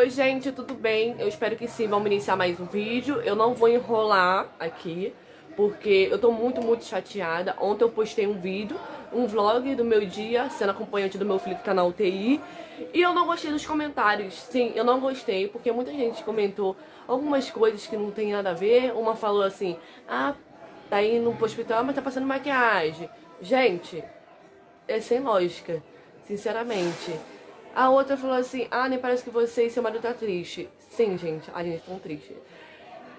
Oi, gente, tudo bem? Eu espero que sim, vamos iniciar mais um vídeo. Eu não vou enrolar aqui, porque eu tô muito, muito chateada. Ontem eu postei um vídeo, um vlog do meu dia, sendo acompanhante do meu filho que tá na UTI. E eu não gostei dos comentários. Sim, eu não gostei, porque muita gente comentou algumas coisas que não tem nada a ver. Uma falou assim, ah, tá indo pro hospital, mas tá passando maquiagem. Gente, é sem lógica, sinceramente. A outra falou assim: Ah, nem parece que você e seu marido tá triste. Sim, gente, a gente tá triste.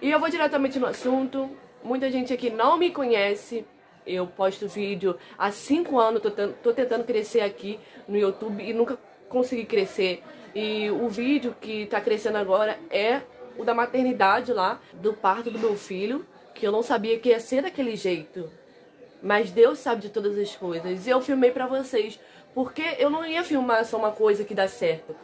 E eu vou diretamente no assunto. Muita gente aqui não me conhece. Eu posto vídeo há cinco anos, tô, tô tentando crescer aqui no YouTube e nunca consegui crescer. E o vídeo que tá crescendo agora é o da maternidade lá, do parto do meu filho, que eu não sabia que ia ser daquele jeito. Mas Deus sabe de todas as coisas. E eu filmei pra vocês porque eu não ia filmar só uma coisa que dá certo.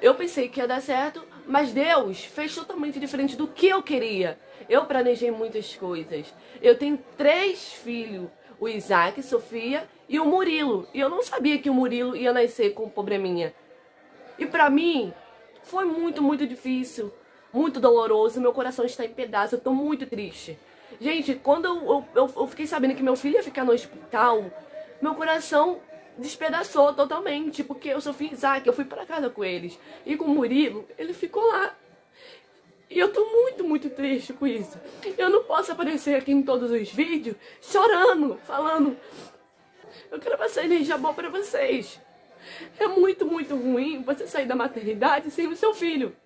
Eu pensei que ia dar certo, mas Deus fez totalmente diferente do que eu queria. Eu planejei muitas coisas. Eu tenho três filhos: o Isaac, Sofia e o Murilo. E eu não sabia que o Murilo ia nascer com um probleminha. E para mim, foi muito, muito difícil. Muito doloroso. Meu coração está em pedaços. Eu tô muito triste. Gente, quando eu, eu, eu fiquei sabendo que meu filho ia ficar no hospital, meu coração despedaçou totalmente, porque eu só fiz Isaac, eu fui para casa com eles. E com o Murilo, ele ficou lá. E eu tô muito, muito triste com isso. Eu não posso aparecer aqui em todos os vídeos chorando, falando. Eu quero passar energia boa para vocês. É muito, muito ruim você sair da maternidade sem o seu filho.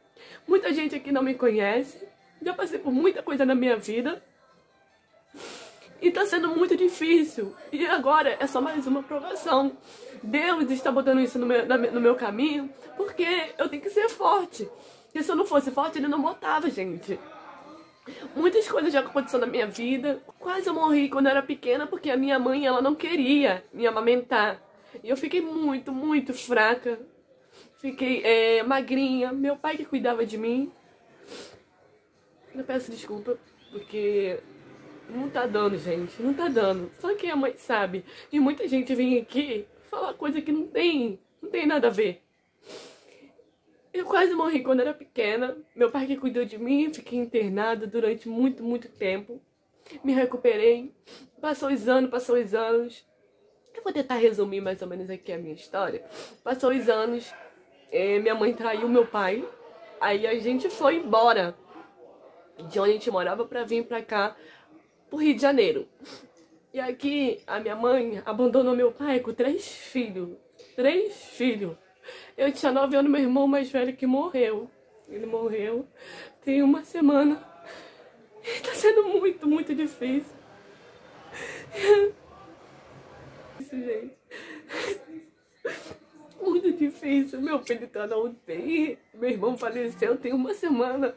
Muita gente aqui não me conhece. Já passei por muita coisa na minha vida. E tá sendo muito difícil. E agora é só mais uma provação. Deus está botando isso no meu, no meu caminho porque eu tenho que ser forte. E se eu não fosse forte, ele não botava, gente. Muitas coisas já aconteceram na minha vida. Quase eu morri quando eu era pequena porque a minha mãe ela não queria me amamentar. E eu fiquei muito, muito fraca. Fiquei é, magrinha. Meu pai que cuidava de mim. Eu peço desculpa porque não tá dando, gente. Não tá dando. Só que a mãe sabe. E muita gente vem aqui falar coisa que não tem, não tem nada a ver. Eu quase morri quando era pequena. Meu pai que cuidou de mim, fiquei internada durante muito, muito tempo. Me recuperei. Passou os anos, passou os anos. Eu vou tentar resumir mais ou menos aqui a minha história. Passou os anos, eh, minha mãe traiu meu pai. Aí a gente foi embora de onde a gente morava para vir para cá pro Rio de Janeiro. E aqui a minha mãe abandonou meu pai com três filhos. Três filhos. Eu tinha nove anos, meu irmão mais velho que morreu. Ele morreu tem uma semana. E tá sendo muito, muito difícil. Isso, gente. Muito difícil. Meu filho tá na UTI. Meu irmão faleceu tem uma semana.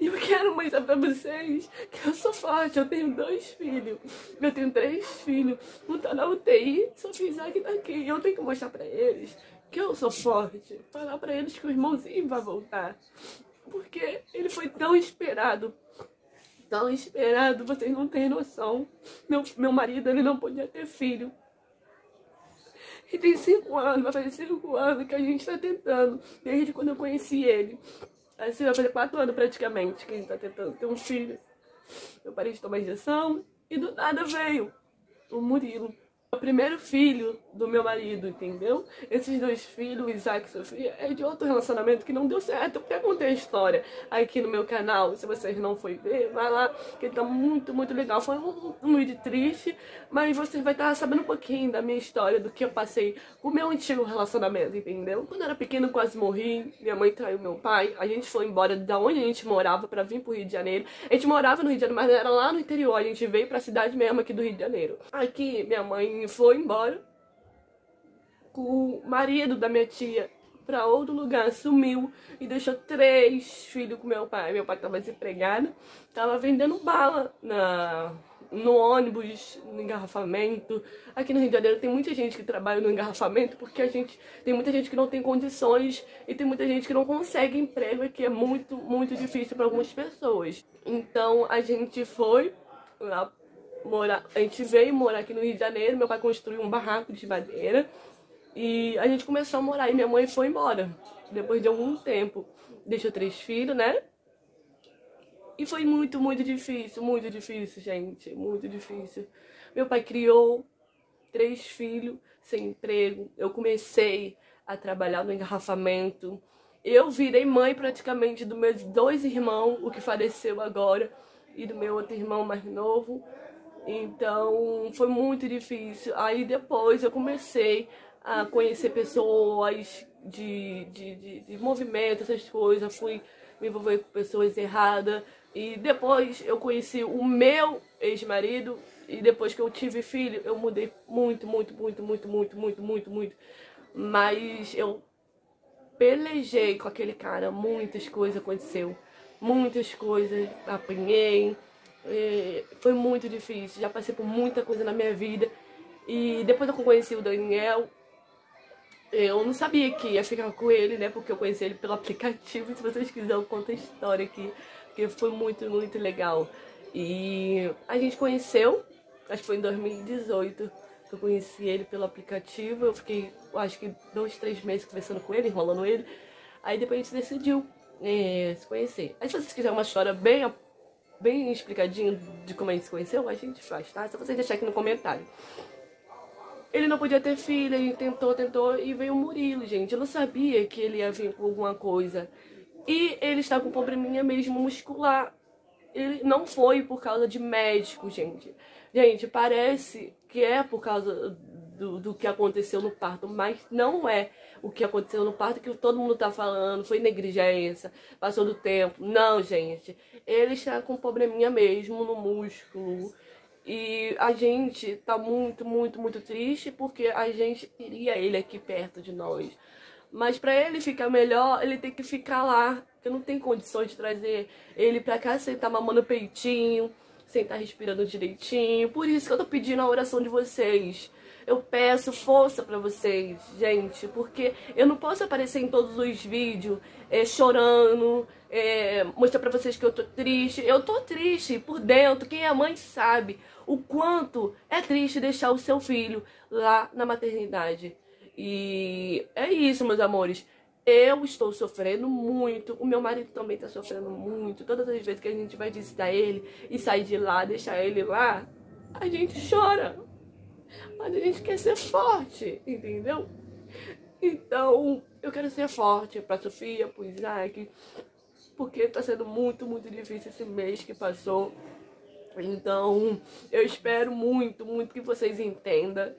E eu quero mostrar pra vocês que eu sou forte. Eu tenho dois filhos. Eu tenho três filhos. Um tá na UTI, só fiz que tá aqui. Eu tenho que mostrar pra eles que eu sou forte. Falar pra eles que o irmãozinho vai voltar. Porque ele foi tão esperado. Tão esperado, vocês não têm noção. Meu, meu marido, ele não podia ter filho. E tem cinco anos, vai fazer cinco anos que a gente tá tentando. Desde quando eu conheci ele. Assim, vai fazer quatro anos praticamente que a gente tá tentando ter um filho. Eu parei de tomar injeção e do nada veio o Murilo o primeiro filho do meu marido, entendeu? Esses dois filhos, Isaac e Sofia, é de outro relacionamento que não deu certo. Eu contei a história aqui no meu canal. Se vocês não foi ver, vai lá, que tá muito, muito legal. Foi um, um vídeo triste, mas você vai estar sabendo um pouquinho da minha história, do que eu passei com o meu antigo relacionamento, entendeu? Quando eu era pequeno, quase morri. Minha mãe traiu meu pai. A gente foi embora da onde a gente morava para vir pro Rio de Janeiro. A gente morava no Rio de Janeiro, mas era lá no interior. A gente veio pra cidade mesmo aqui do Rio de Janeiro. Aqui, minha mãe foi embora o marido da minha tia para outro lugar, sumiu e deixou três filhos com meu pai. Meu pai estava desempregado, estava vendendo bala na, no ônibus, no engarrafamento. Aqui no Rio de Janeiro tem muita gente que trabalha no engarrafamento porque a gente tem muita gente que não tem condições e tem muita gente que não consegue emprego e que é muito, muito difícil para algumas pessoas. Então a gente foi lá morar, a gente veio morar aqui no Rio de Janeiro, meu pai construiu um barraco de madeira E a gente começou a morar e minha mãe foi embora. Depois de algum tempo. Deixou três filhos, né? E foi muito, muito difícil, muito difícil, gente. Muito difícil. Meu pai criou três filhos sem emprego. Eu comecei a trabalhar no engarrafamento. Eu virei mãe praticamente dos meus dois irmãos, o que faleceu agora, e do meu outro irmão mais novo. Então foi muito difícil. Aí depois eu comecei a conhecer pessoas de, de, de, de movimento, essas coisas. Fui me envolver com pessoas erradas. E depois eu conheci o meu ex-marido. E depois que eu tive filho, eu mudei muito, muito, muito, muito, muito, muito, muito, muito. Mas eu pelejei com aquele cara, muitas coisas aconteceu. Muitas coisas, apanhei. É, foi muito difícil, já passei por muita coisa na minha vida. E depois que eu conheci o Daniel, eu não sabia que ia ficar com ele, né? Porque eu conheci ele pelo aplicativo. Se vocês quiserem, eu conto a história aqui. Porque foi muito, muito legal. E a gente conheceu, acho que foi em 2018 que eu conheci ele pelo aplicativo. Eu fiquei, acho que dois, três meses conversando com ele, enrolando ele. Aí depois a gente decidiu é, se conhecer. Aí se vocês quiserem uma história bem, bem explicadinha de como a gente se conheceu, a gente faz, tá? É só vocês deixarem aqui no comentário. Ele não podia ter filho, ele tentou, tentou e veio o Murilo, gente. Eu não sabia que ele ia vir com alguma coisa. E ele está com probleminha mesmo muscular. Ele não foi por causa de médico, gente. Gente, parece que é por causa do, do que aconteceu no parto, mas não é o que aconteceu no parto que todo mundo tá falando, foi negligência, passou do tempo. Não, gente. Ele está com probleminha mesmo no músculo. E a gente tá muito, muito, muito triste porque a gente queria ele aqui perto de nós. Mas para ele ficar melhor, ele tem que ficar lá. Porque não tem condições de trazer ele pra cá sem estar tá mamando peitinho, sem estar tá respirando direitinho. Por isso que eu tô pedindo a oração de vocês. Eu peço força para vocês, gente, porque eu não posso aparecer em todos os vídeos é, chorando, é, mostrar para vocês que eu tô triste. Eu tô triste por dentro. Quem é mãe sabe o quanto é triste deixar o seu filho lá na maternidade. E é isso, meus amores. Eu estou sofrendo muito, o meu marido também está sofrendo muito. Todas as vezes que a gente vai visitar ele e sair de lá, deixar ele lá, a gente chora. Mas a gente quer ser forte, entendeu? Então, eu quero ser forte pra Sofia, pro Isaac, porque tá sendo muito, muito difícil esse mês que passou. Então, eu espero muito, muito que vocês entendam,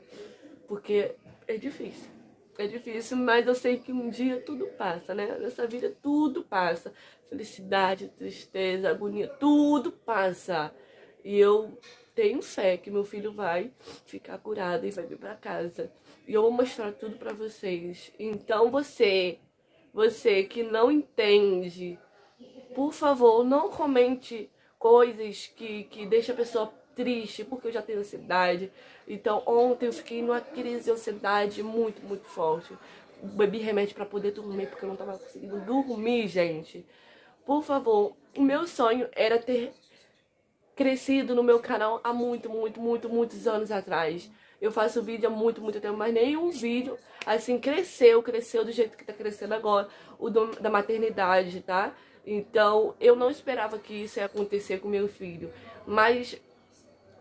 porque é difícil. É difícil, mas eu sei que um dia tudo passa, né? Nessa vida tudo passa. Felicidade, tristeza, agonia, tudo passa. E eu tenho fé que meu filho vai ficar curado e vai vir para casa. E eu vou mostrar tudo para vocês. Então você, você que não entende, por favor, não comente coisas que, que deixam a pessoa triste, porque eu já tenho ansiedade. Então, ontem eu fiquei numa crise de ansiedade muito, muito forte. Bebi remédio para poder dormir, porque eu não tava conseguindo dormir, gente. Por favor, o meu sonho era ter crescido no meu canal há muito, muito, muito, muitos anos atrás. Eu faço vídeo há muito, muito tempo, mas nenhum vídeo, assim, cresceu, cresceu do jeito que tá crescendo agora, o do, da maternidade, tá? Então, eu não esperava que isso ia acontecer com meu filho. Mas,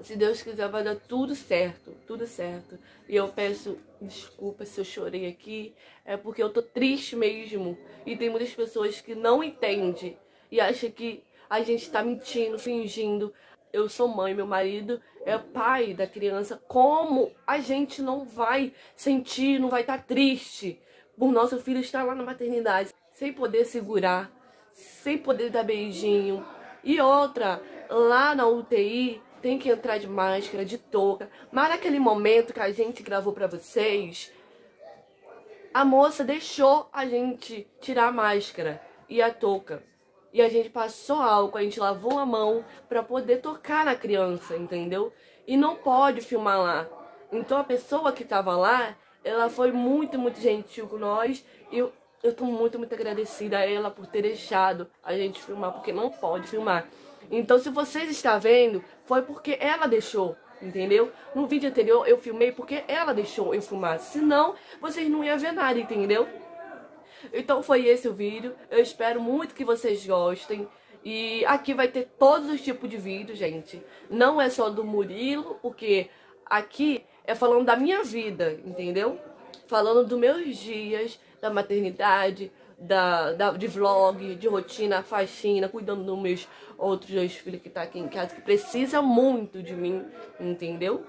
se Deus quiser, vai dar tudo certo, tudo certo. E eu peço desculpa se eu chorei aqui, é porque eu tô triste mesmo. E tem muitas pessoas que não entendem e acham que a gente tá mentindo, fingindo. Eu sou mãe, meu marido é pai da criança. Como a gente não vai sentir, não vai estar tá triste por nosso filho estar lá na maternidade, sem poder segurar, sem poder dar beijinho. E outra, lá na UTI tem que entrar de máscara, de touca. Mas naquele momento que a gente gravou para vocês, a moça deixou a gente tirar a máscara e a touca. E a gente passou álcool, a gente lavou a mão para poder tocar na criança, entendeu? E não pode filmar lá. Então a pessoa que tava lá, ela foi muito, muito gentil com nós. E eu, eu tô muito, muito agradecida a ela por ter deixado a gente filmar, porque não pode filmar. Então se vocês estão vendo, foi porque ela deixou entendeu? No vídeo anterior eu filmei porque ela deixou eu filmar, senão vocês não iam ver nada, entendeu? Então foi esse o vídeo, eu espero muito que vocês gostem. E aqui vai ter todos os tipos de vídeos, gente. Não é só do Murilo, porque aqui é falando da minha vida, entendeu? Falando dos meus dias, da maternidade, da, da, de vlog, de rotina, faxina, cuidando dos meus outros dois filhos que tá aqui em casa, que precisa muito de mim, entendeu?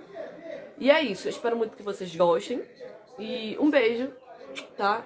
E é isso, eu espero muito que vocês gostem. E um beijo, tá?